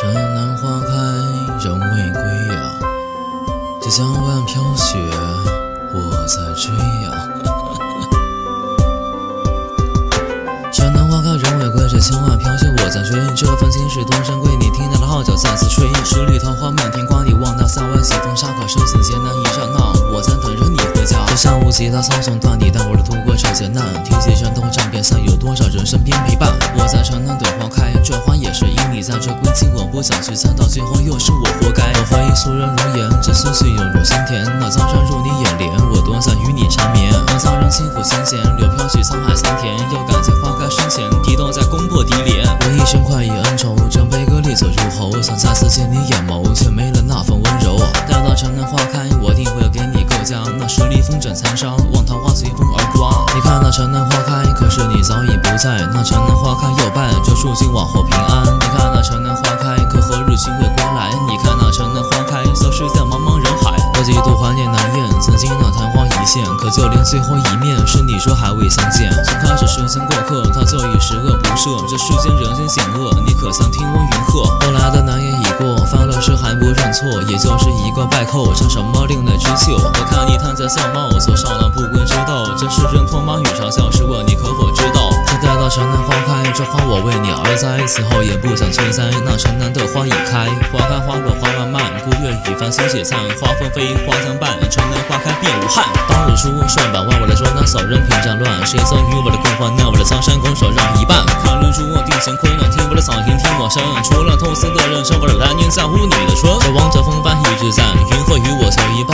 城南花开人未归呀，这江湾飘雪我在追呀。城南花开人未归，这江湾飘雪我在追。这份情是多珍贵，你听到了号角再次吹。十里桃花漫天挂，你望那塞外西风沙可生死艰难一刹那，我在等着你回家。这下午吉他操纵断，你带我度过这劫难。提起战斗战边塞，有多少人身边陪伴？我在尽管，不想去猜，到最后又是我活该。我怀疑俗人容颜，这思绪涌入心田。那江山入你眼帘，我多想与你缠绵。让藏人轻抚琴弦，柳飘去沧海桑田。要感谢花开生前，提刀在攻破敌连。我一生快意恩仇，将悲歌烈酒入喉。想再次见你眼眸，却没了那份温柔。待到城南花开，我定会给你构架。那十里风卷残沙，望桃花随风而刮。你看那城南花开，可是你早已不在。那城南花开又败，就祝君往后平安。你看那城南可就连最后一面，是你说还未相见。从开始时间过客，他就已十恶不赦。这世间人间险恶，你可曾听闻云鹤？后来的难言已过，犯了事还不认错，也就是一个败寇，唱什么另类之秀？我看你贪财相貌，走上了不归之道。这世人唾骂与嘲笑，试问你可否知道？再待到城南花开，这花我为你而栽，此后也不想催栽。那城南的花已开，花开花落花漫漫，孤月已繁星雪散，花纷飞花相伴，城南花开遍武汉。当日出帅百万，我来捉拿小人平战乱，谁曾与我的共患难？我的江山拱手让一半。看日出定乾坤，听我的嗓音听我声，除了透丝的人生，我的来年在乎你的春。这王者风范一直在，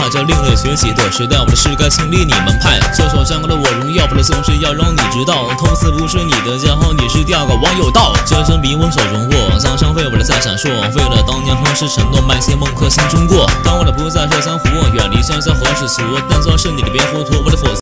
我求一拜，这另类崛起的时代，我的是该亲历你们派。这首战歌的我荣耀，我的宗旨要让你知道，从此不是你的骄傲，你是第二个网友道。这身比我手中握，江山为我的在闪烁，为了当年何时承诺，埋些梦刻心中过。当我的不再这江湖，远离喧嚣和世俗，但做是你的别糊涂，我的否。